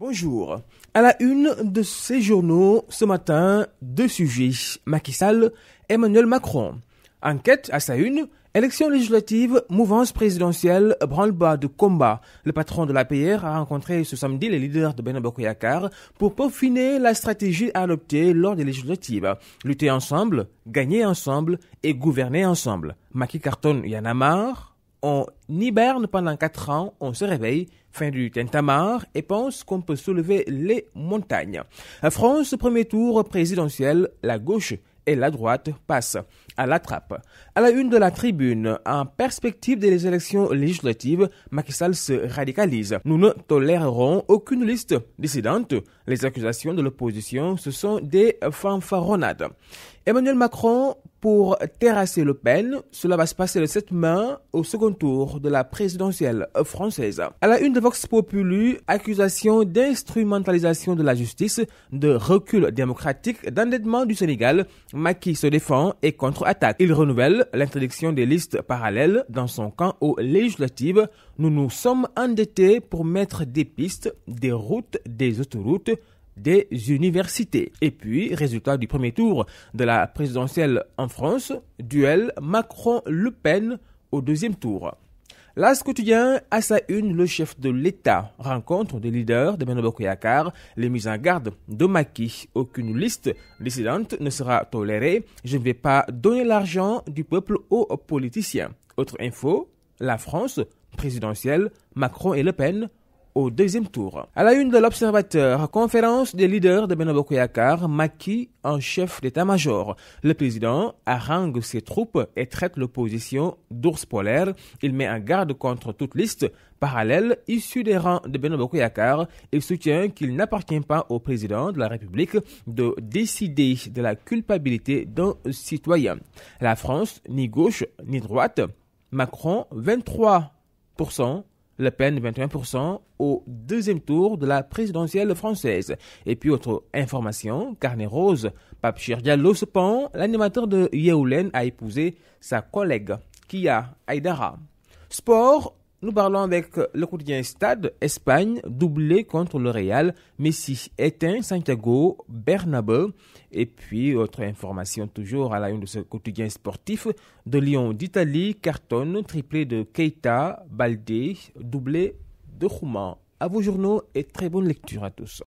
Bonjour. À la une de ces journaux ce matin, deux sujets. Macky Sall, Emmanuel Macron. Enquête à sa une. Élection législative, mouvance présidentielle, branle-bas de combat. Le patron de l'APR a rencontré ce samedi les leaders de Benoît Yakar pour peaufiner la stratégie à adopter lors des législatives. Lutter ensemble, gagner ensemble et gouverner ensemble. Macky Carton Yanamar, on hiberne pendant quatre ans, on se réveille, fin du tintamarre, et pense qu'on peut soulever les montagnes. France, premier tour présidentiel, la gauche et la droite passent à la trappe. À la une de la tribune, en perspective des élections législatives, Macky Sall se radicalise. Nous ne tolérerons aucune liste dissidente. Les accusations de l'opposition, ce sont des fanfaronnades. Emmanuel Macron pour terrasser Le Pen. Cela va se passer le 7 mai au second tour de la présidentielle française. À la une de Vox Populi, accusation d'instrumentalisation de la justice, de recul démocratique, d'endettement du Sénégal. Macky se défend et contre-attaque. Il renouvelle l'interdiction des listes parallèles dans son camp aux législatives. Nous nous sommes endettés pour mettre des pistes, des routes, des autoroutes des universités. Et puis, résultat du premier tour de la présidentielle en France, duel Macron-Le Pen au deuxième tour. L'As quotidien a sa une le chef de l'État, rencontre des leaders de Benoît les mises en garde de Maki. Aucune liste dissidente ne sera tolérée. Je ne vais pas donner l'argent du peuple aux politiciens. Autre info, la France présidentielle, Macron et Le Pen au deuxième tour. À la une de l'Observateur, conférence des leaders de Benoît Yakar, Maki en chef d'état-major. Le président harangue ses troupes et traite l'opposition d'ours polaire. Il met en garde contre toute liste parallèle issue des rangs de Benoît Yakar. Il soutient qu'il n'appartient pas au président de la République de décider de la culpabilité d'un citoyen. La France, ni gauche ni droite. Macron, 23%. Le Pen 21% au deuxième tour de la présidentielle française. Et puis autre information, carnet rose, Pape Diallo l'animateur de Yeoulen a épousé sa collègue Kia Aydara. Sport, nous parlons avec le quotidien Stade, Espagne, doublé contre le Real, Messi éteint Santiago, Bernabeu. Et puis, autre information toujours à la une de ce quotidien sportif, de Lyon d'Italie, cartonne, triplé de Keita, Baldé, doublé de Rouman. À vos journaux et très bonne lecture à tous.